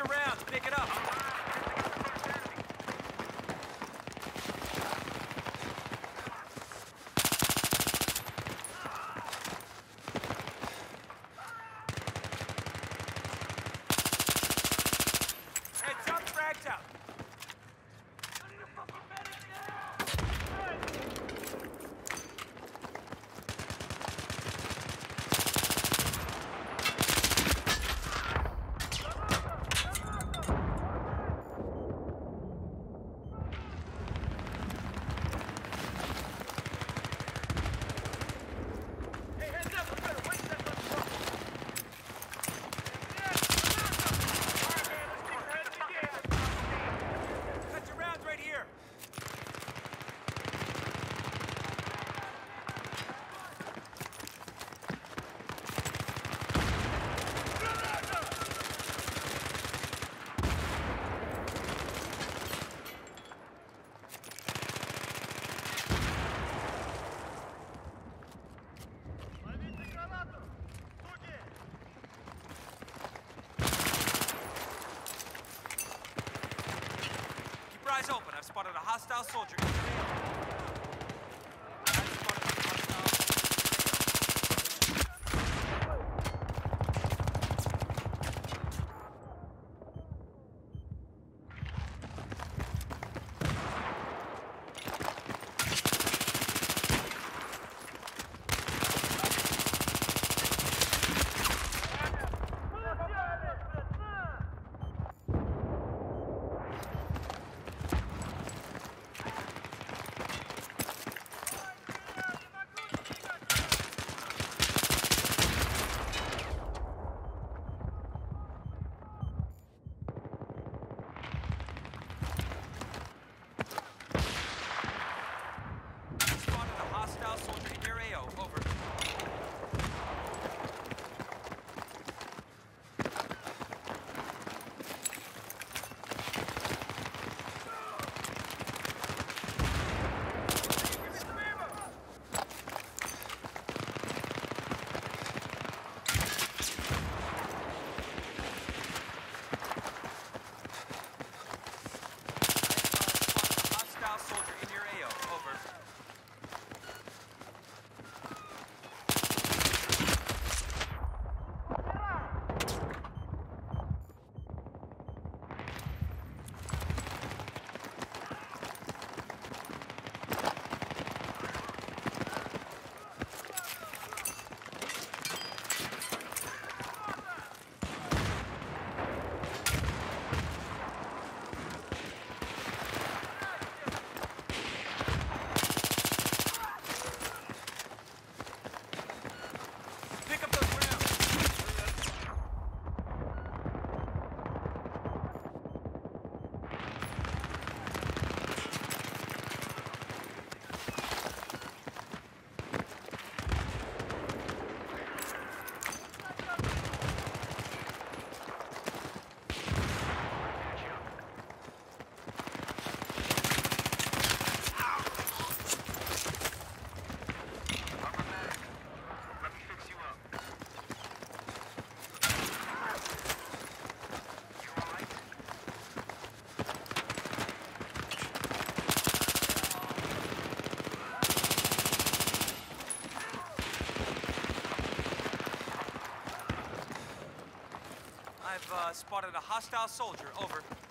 around. Pick it up. eyes open. I've spotted a hostile soldier. spotted a hostile soldier. Over.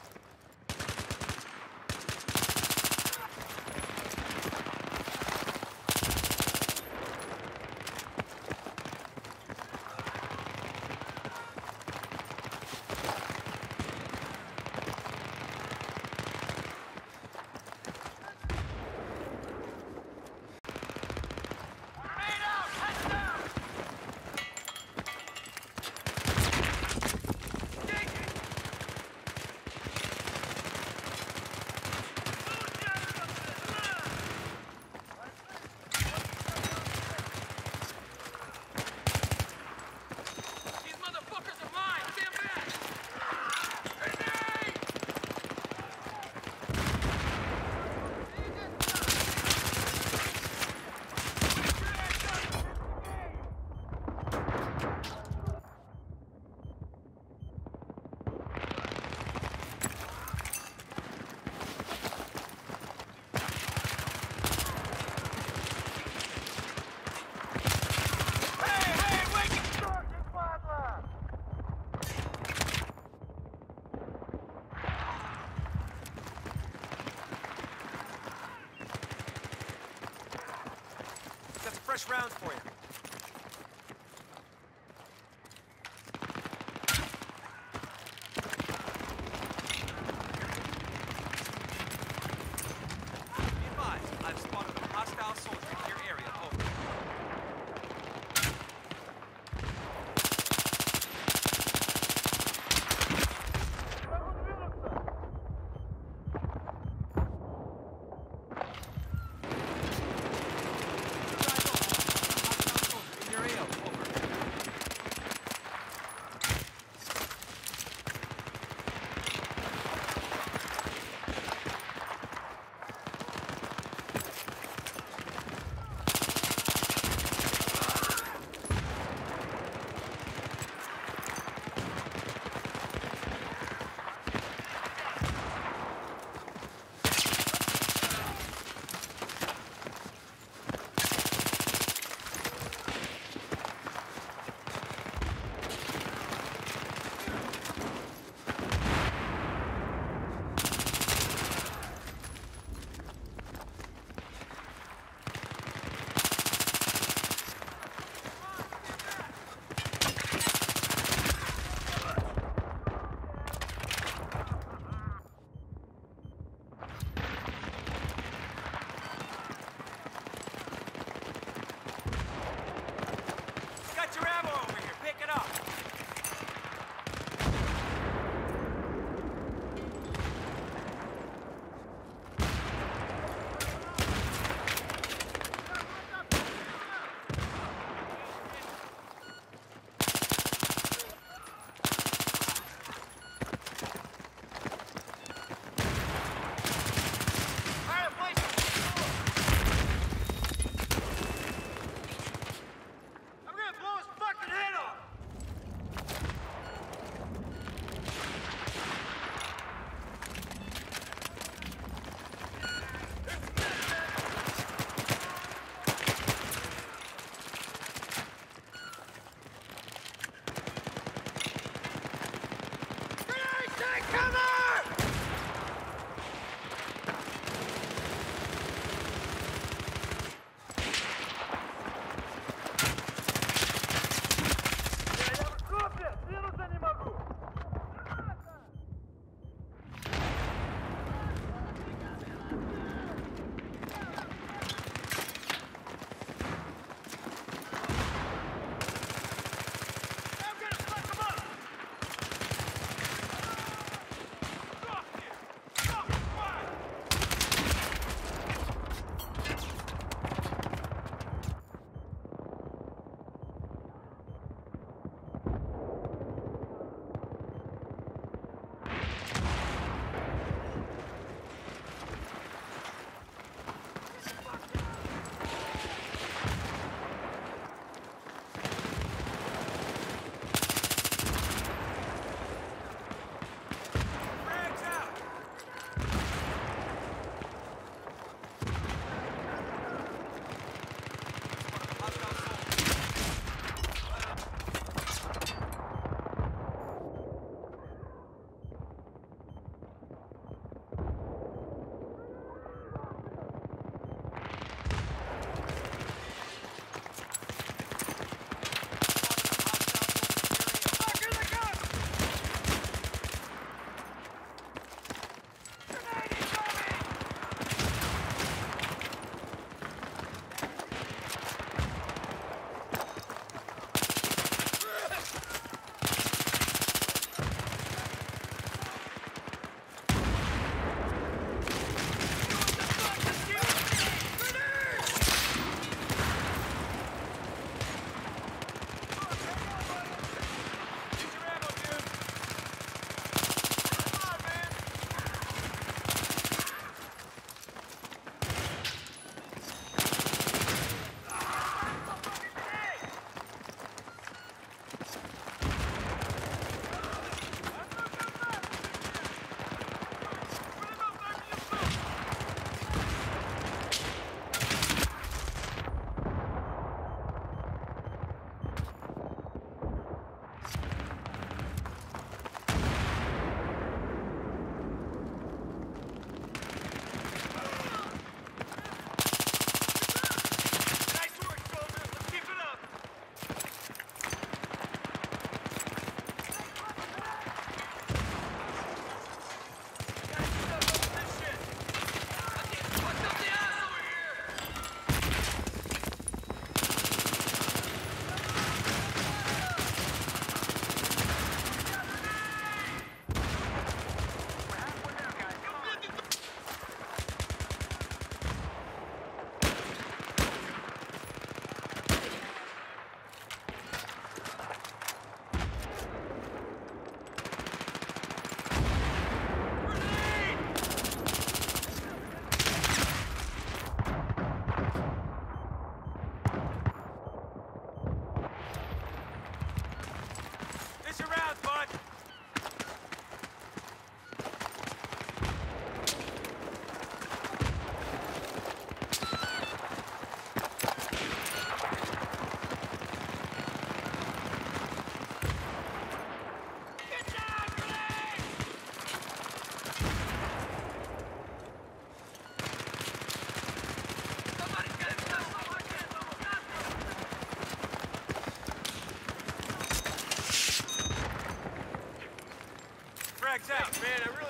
Mag's out. Man, I really